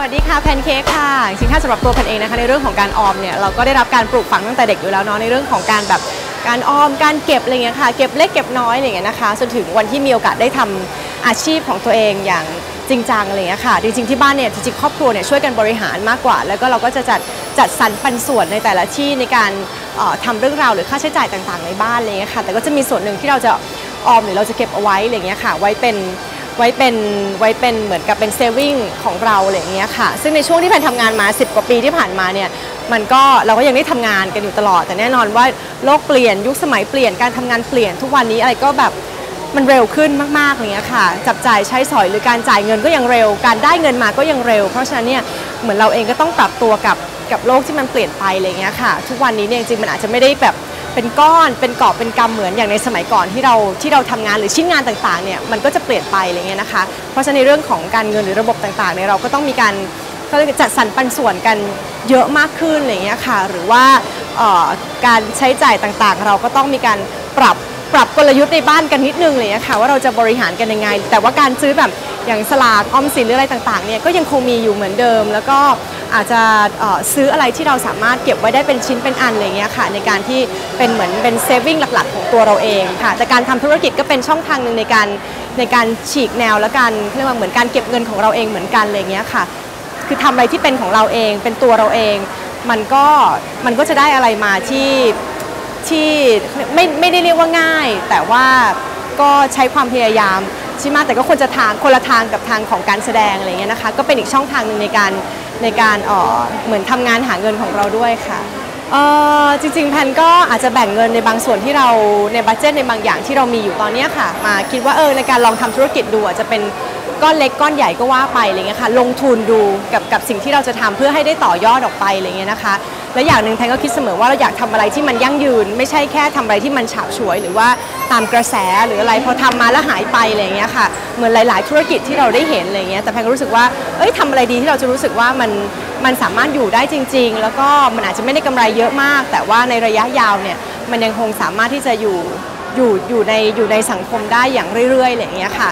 วัสดีค่ะแพนเค้กค่ะจริงๆถ้าสำหรับตัวแพนเองนะคะในเรื่องของการออมเนี่ยเราก็ได้รับการปลูกฝังตั้งแต่เด็กอยู่แล้วเนาะในเรื่องของการแบบการออมการเก็บอะไรเงี้ยค่ะเก็บเล็กเก็บน้อยอะไรเงี้ยนะคะจนถึงวันที่มีโอกาสได้ทำอาชีพของตัวเองอย่างจริงจังอะไรเงี้ยค่ะจริงๆที่บ้านเนี่ยจริงๆครอบครัวเนี่ยช่วยกันบริหารมากกว่า แล้วก็เราก็จะจัดจัดสรรปันส่วนในแต่ละที่ในการเอ่อทำเรื่องราวหรือค่าใช้จ่ายต่างๆ ในบ้านอะไรเงี้ยค่ะแต่ก็จะมีส่วนหนึ่งที่เราจะออมหรือเราจะเก็บเอาไว้อะไรเงี้ยค่ะไว้เป็น ไว้เป็นไว้เป็นเหมือนกับเป็นเซฟวิ่งของเราอะไรอย่างเงี้ยค่ะ ซึ่งในช่วงที่แพนทำงานมา 10 กว่าปีที่ผ่านมาเนี่ยมันก็เราก็ยังได้ทำงานกันอยู่ตลอด แต่แน่นอนว่าโลกเปลี่ยนยุคสมัยเปลี่ยนการทำงานเปลี่ยนทุกวันนี้อะไรก็แบบมันเร็วขึ้นมากๆอย่างเงี้ยค่ะ จับจ่ายใช้สอยหรือการจ่ายเงินก็ยังเร็ว การได้เงินมาก็ยังเร็ว เพราะฉะนั้นเนี่ยเหมือนเราเองก็ต้องปรับตัวกับกับโลกที่มันเปลี่ยนไปอะไรเงี้ยค่ะ ทุกวันนี้เนี่ยจริงมันอาจจะไม่ได้แบบ เป็นก้อนเป็นกอบเป็นกำเหมือนอย่างในสมัยก่อนที่เราที่เราทำงานหรือชิ้นงานต่างๆเนี่ยมันก็จะเปลี่ยนไปอะไรเงี้ยนะคะ เพราะฉะนั้นในเรื่องของการเงินหรือระบบต่างๆเนี่ยเราก็ต้องมีการก็จัดสรรปันส่วนกันเยอะมากขึ้นอะไรเงี้ยค่ะ หรือว่าการใช้จ่ายต่างๆ เราก็ต้องมีการปรับ ปรับกลยุทธ์ในบ้านกันนิดนึงเลยนะคะว่าเราจะบริหารกันยังไง แต่ว่าการซื้อแบบอย่างสลากออมสินหรืออะไรต่างๆเนี่ยก็ยังคงมีอยู่เหมือนเดิม แล้วก็อาจจะซื้ออะไรที่เราสามารถเก็บไว้ได้เป็นชิ้นเป็นอันอะไรเงี้ยค่ะ ในการที่เป็นเหมือนเป็นเซฟวิ่งหลักๆ ของตัวเราเองค่ะ แต่การทำธุรกิจก็เป็นช่องทางหนึ่งในการในการฉีกแนวและการเรียกว่าเหมือนการเก็บเงินของเราเองเหมือนกันอะไรเงี้ยค่ะ คือทำอะไรที่เป็นของเราเองเป็นตัวเราเอง มันก็มันก็จะได้อะไรมาที่ ที่ไม่ไม่ได้เรียกว่าง่าย แต่ว่าก็ใช้ความพยายามใช่ไหมแต่ก็ควรจะทางคนละทางกับทางของการแสดงอะไรเงี้ยนะคะ ก็เป็นอีกช่องทางหนึ่งในการในการเอ่อเหมือนทำงานหาเงินของเราด้วยค่ะเออจริงๆแพนก็อาจจะแบ่งเงินในบางส่วนที่เราในบัตเจตในบางอย่างที่เรามีอยู่ตอนนี้ค่ะ มาคิดว่าเออในการลองทำธุรกิจดูอาจจะเป็นก้อนเล็กก้อนใหญ่ก็ว่าไปอะไรเงี้ยค่ะลงทุนดูกับกับสิ่งที่เราจะทำเพื่อให้ได้ต่อยอดออกไปอะไรเงี้ยนะคะ และอย่างหนึ่งแพนก็คิดเสมอว่าเราอยากทำอะไรที่มันยั่งยืน ไม่ใช่แค่ทำอะไรที่มันฉาบฉวย หรือว่าตามกระแสหรืออะไรพอทำมาแล้วหายไปอะไรเงี้ยค่ะเหมือนหลาย ๆ ธุรกิจที่เราได้เห็นอะไรเงี้ยแต่แพนก็รู้สึกว่าเอ้ยทำอะไรดีที่เราจะรู้สึกว่ามันมันสามารถอยู่ได้จริง ๆ แล้วก็มันอาจจะไม่ได้กำไรเยอะมาก แต่ว่าในระยะยาวเนี่ยมันยังคงสามารถที่จะอยู่อยู่อยู่ในอยู่ในสังคมได้อย่างเรื่อยๆอะไรเงี้ยค่ะ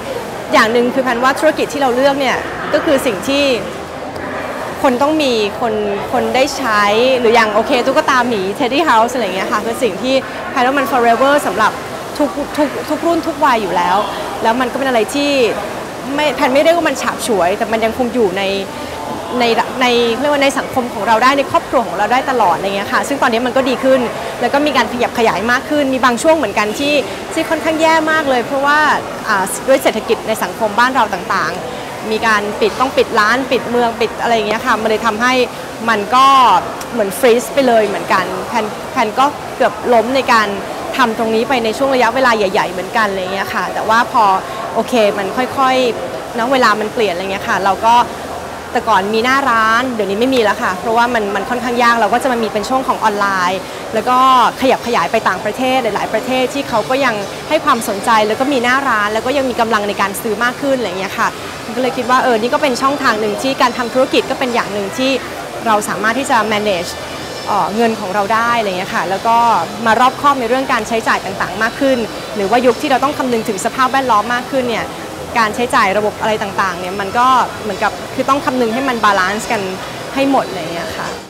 อย่างหนึ่งคือแพนว่าธุรกิจที่เราเลือกเนี่ยก็คือสิ่งที่ คนต้องมีคนคนได้ใช้หรืออย่างโอเคตุ๊กตาหมี Teddy House อะไรเงี้ยค่ะคือสิ่งที่แพนว่ามัน forever สำหรับทุกทุกทุกรุ่นทุกวัยอยู่แล้ว แล้วมันก็เป็นอะไรที่ไม่แพนไม่ได้ว่ามันฉาบฉวย แต่มันยังคงอยู่ในในในเรียกว่าในสังคมของเราได้ในครอบครัวของเราได้ตลอดอะไรเงี้ยค่ะ ซึ่งตอนนี้มันก็ดีขึ้น แล้วก็มีการขยับขยายมากขึ้น มีบางช่วงเหมือนกันที่ที่ค่อนข้างแย่มากเลย เพราะว่าอ่าด้วยเศรษฐกิจในสังคมบ้านเราต่างๆ มีการปิดต้องปิดร้านปิดเมืองปิดอะไรอย่างเงี้ยค่ะมันเลยทำให้มันก็เหมือนฟรีซไปเลยเหมือนกันแพนแพนก็เกือบล้มในการทำตรงนี้ไปในช่วงระยะเวลาใหญ่ ๆ เหมือนกันอะไรเงี้ยค่ะ แต่ว่าพอโอเคมันค่อยๆนะเวลามันเปลี่ยนอะไรเงี้ยค่ะ เราก็ แต่ก่อนมีหน้าร้านเดี๋ยวนี้ไม่มีแล้วค่ะ เพราะว่ามันมันค่อนข้างยากเราก็จะมามีเป็นช่วงของออนไลน์ แล้วก็ขยับขยายไปต่างประเทศหลาย ๆ ประเทศที่เขาก็ยังให้ความสนใจแล้วก็มีหน้าร้าน แล้วก็ยังมีกำลังในการซื้อมากขึ้นอะไรอย่างเงี้ยค่ะก็เลยคิดว่าเออนี่ก็เป็นช่องทางหนึ่งที่การทำธุรกิจก็เป็นอย่างหนึ่งที่เราสามารถที่จะ manage เอ่อเงินของเราได้อะไรเงี้ยค่ะ แล้วก็มารอบคอบในเรื่องการใช้จ่ายต่างๆ มากขึ้น หรือว่ายุคที่เราต้องคำนึงถึงสภาพแวดล้อมมากขึ้นเนี่ย การใช้จ่ายระบบอะไรต่างๆเนี่ยมันก็เหมือนกับคือต้องคำนึงให้มัน balance กันให้หมดอะไรเงี้ยค่ะ